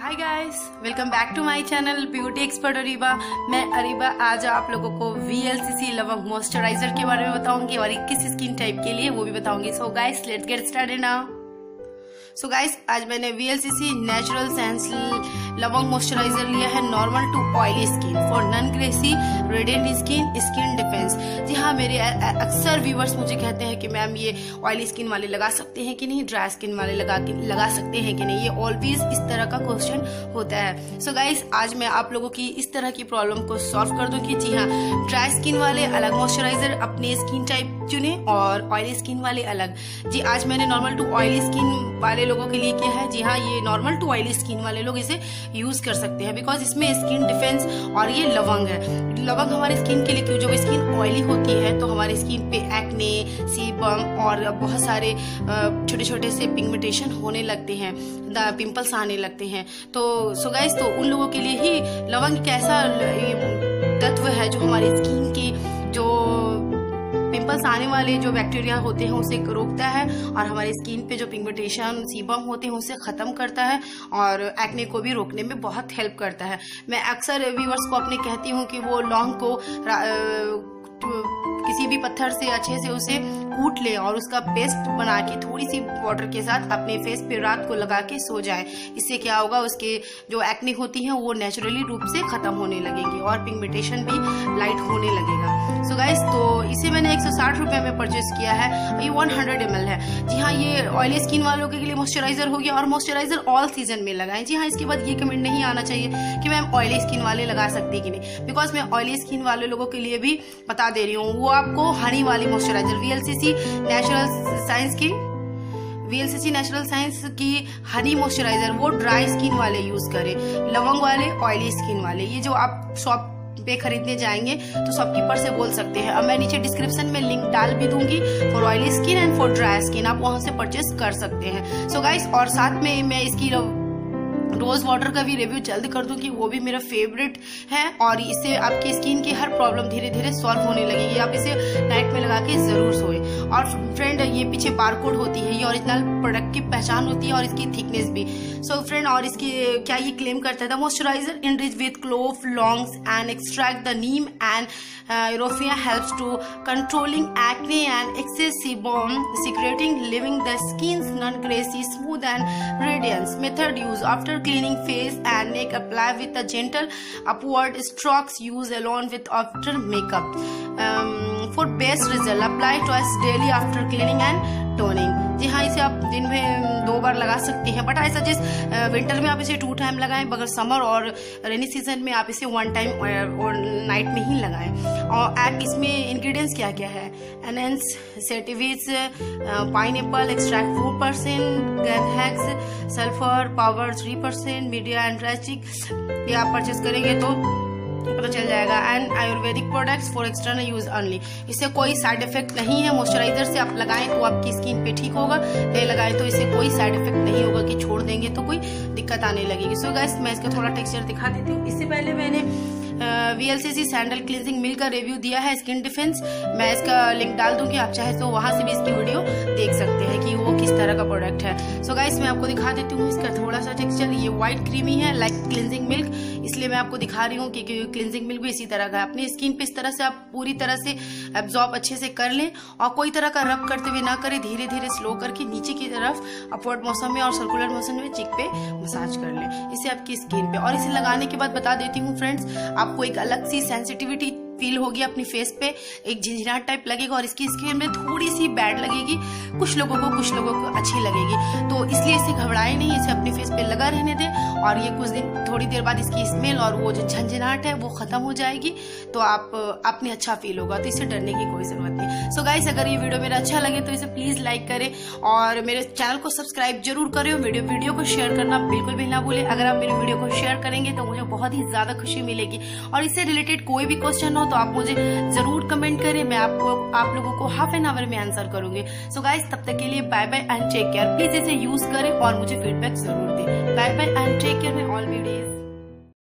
Hi guys welcome back to my channel beauty expert Areeba मैं अरीबा आज आप लोगों को वीएलसीसी लवंग मॉइस्चराइजर के बारे में बताऊँगी और किस स्किन टाइप के लिए वो भी बताऊँगी। So guys let's get started now so guys आज मैंने V L VLCC natural sense lavang moisturiser लिया है normal to oily skin for non greasy radiant skin skin defence जी हाँ मेरे अक्सर व्यूवर्स मुझे कहते हैं कि मैम ये ऑयली स्किन वाले लगा सकते हैं कि नहीं? ड्राई स्किन वाले लगा लगा सकते हैं कि नहीं? ये ऑलवेज इस तरह का क्वेश्चन होता है। सो so गाइस आज मैं आप लोगों की इस तरह की प्रॉब्लम को सॉल्व कर दूँगी। जी हाँ ड्राई स्किन वाले अलग मॉइस्चराइजर अपने स्किन टाइप चुने और ऑयली स्किन वाले अलग। जी, आज मैंने नॉर्मल टू ऑयली स्किन वाले लोगों के लिए किया है। जी हाँ ये नॉर्मल टू ऑयली स्किन वाले लोग इसे यूज़ कर सकते हैं बिकॉज़ इसमें स्किन डिफेंस और ये लवंग है। लवंग हमारी स्किन के लिए क्यों? जब स्किन ऑयली होती है तो हमारी स्किन पे एक्ने सीबम और बहुत सारे छोटे छोटे से पिगमेंटेशन होने लगते हैं पिंपल्स आने लगते हैं। तो सो गाइस तो उन लोगों के लिए ही लवंग एक ऐसा तत्व है जो हमारी स्किन की, जो पिंपल्स आने वाले जो बैक्टीरिया होते हैं, उसे रोकता है और हमारे स्किन पे जो पिंगटेशन सीबम होते हैं, उसे ख़त्म करता है और एक्ने को भी रोकने में बहुत हेल्प करता है। मैं अक्सर व्यूवर्स को अपने कहती हूँ कि वो लौंग को किसी भी पत्थर से अच्छे से उसे कूट ले और उसका पेस्ट बना के थोड़ी सी वाटर के साथ अपने फेस पे रात को लगा के सो जाए। इससे क्या होगा, उसके जो एक्ने होती है, वो नेचुरली रूप से खत्म होने लगेगी और पिगमेंटेशन भी लाइट होने लगेगा। सो so गाइस तो इसे मैंने एक सौ में परचेज किया है। ये 100 हंड्रेड है। जी हाँ ये ऑयली स्किन वालों के लिए मॉइस्चराइजर हो गया और मॉइस्चराइजर ऑल सीज़न में लगाए। जी हाँ इसके बाद ये कमेंट नहीं आना चाहिए कि मैम ऑयली स्किन वाले लगा सकती कि नहीं। बिकॉज़ मैं ऑयली स्किन वाले लोगों के लिए भी बता दे रही हूँ, वो आपको हनी वाली मॉइस्चराइजर वीएलसीसी नेचुरल साइंस की वीएलसीसी नेचुरल साइंस की हनी मॉइस्चराइजर वो ड्राई स्किन वाले यूज़ करें। लवंग वाले ऑयली स्किन वाले। ये जो आप शॉप पे खरीदने जाएँगे तो शॉपकीपर से बोल सकते हैं। अब मैं नीचे डिस्क्रिप्शन में लिंक डाल भी दूँगी for oily skin and for dry skin आप वहाँ से परचेस कर सकते हैं। सो so गाइस और साथ में मैं इसकी रोज वाटर का भी रिव्यू जल्द कर दूँ कि वो भी मेरा फेवरेट है और इससे आपकी स्किन की हर प्रॉब्लम धीरे धीरे सॉल्व होने लगेगी। आप इसे नाइट में लगा के ज़रूर सोए। और फ्रेंड ये पीछे बारकोड होती है ये ओरिजिनल प्रोडक्ट की पहचान होती है और इसकी थिकनेस भी। सो so, फ्रेंड और इसकी क्या ये क्लेम करता था moisturiser enriched with clove longs and extract the neem and यूरोफिया helps to controlling acne and excessive Baum secreting leaving the skin non greasy smooth and radiance method use after face and neck. Apply with a gentle upward strokes use alone with after makeup. Um, for best result apply twice daily after cleaning and toning. जी हाँ इसे आप दिन में दो बार लगा सकते हैं बट आई सजेस्ट विंटर में आप इसे टू टाइम लगाएँ मगर समर और रेनी सीज़न में आप इसे वन टाइम और नाइट में ही लगाएँ। और एड इसमें इंग्रेडिएंट्स क्या क्या है? एनएंस सेटिविज pineapple extract four percent गैथैक्स sulphur power three percent media एंट्रास्टिक ये आप परचेज करेंगे तो पता चल जाएगा। And ayurvedic products for external use only इससे कोई साइड इफ़ेक्ट नहीं है मॉइस्चराइजर से। आप लगाएँ तो आपकी स्किन पे ठीक होगा। नहीं लगाएँ तो इससे कोई साइड इफ़ेक्ट नहीं होगा कि छोड़ देंगे तो कोई दिक्कत आने लगेगी। सो so गाइस मैं इसका थोड़ा टेक्सचर दिखा देती हूँ। इससे पहले मैंने V VLCC sandal cleansing milk का रिव्यू दिया है स्किन डिफेंस मैं इसका लिंक डाल दूँगी। आप चाहे तो वहाँ से भी इसकी वीडियो देख सकते हैं कि वो किस तरह का प्रोडक्ट है। सो so गाइस मैं आपको दिखा देती हूँ। इसका थोड़ा सा टेक्सचर ये व्हाइट क्रीमी है लाइक क्लिनजिंग मिल्क इसलिए मैं आपको दिखा रही हूँ कि क्लिनजिंग मिल्क भी इसी तरह का है। अपनी स्किन पे इस तरह से आप पूरी तरह से एब्जॉर्ब अच्छे से कर लें और कोई तरह का रब करते हुए ना करें धीरे धीरे स्लो करके नीचे की तरफ़ अपवर्ड मौसम में और सर्कुलर मौसम में चिक पे मसाज कर लें। इसे आपकी स्किन पे। और इसे लगाने के बाद बता देती हूँ फ्रेंड्स आपको एक अलग सी सेंसिटिविटी फील होगी अपनी फेस पे, एक झिझनाट टाइप लगेगा और इसकी स्किन में थोड़ी सी बैड लगेगी। कुछ लोगों को, कुछ लोगों को अच्छी लगेगी। तो इसलिए इसे घबराए नहीं, इसे अपनी फेस पे लगा रहने दें और ये कुछ दिन, थोड़ी देर बाद इसकी स्मेल और वो जो झंझनाहट है, वो खत्म हो जाएगी। तो आप अपने अच्छा फील होगा तो इसे डरने की कोई ज़रूरत नहीं। सो so गाइस अगर ये वीडियो मेरा अच्छा लगे तो इसे प्लीज़ लाइक करें और मेरे चैनल को सब्सक्राइब ज़रूर करें वीडियो वीडियो को शेयर करना बिल्कुल भी ना भूलें। अगर आप मेरे वीडियो को शेयर करेंगे तो मुझे बहुत ही ज़्यादा खुशी मिलेगी। और इससे रिलेटेड कोई भी क्वेश्चन हो तो आप मुझे ज़रूर कमेंट करें, मैं आपको, आप लोगों को हाफ़ एन आवर में आंसर करूँगी। सो गाइज़ तब तक के लिए bye bye and take care please इसे यूज़ करें और मुझे फीडबैक ज़रूर दें। Bye bye and take care में ऑल वीडियोज़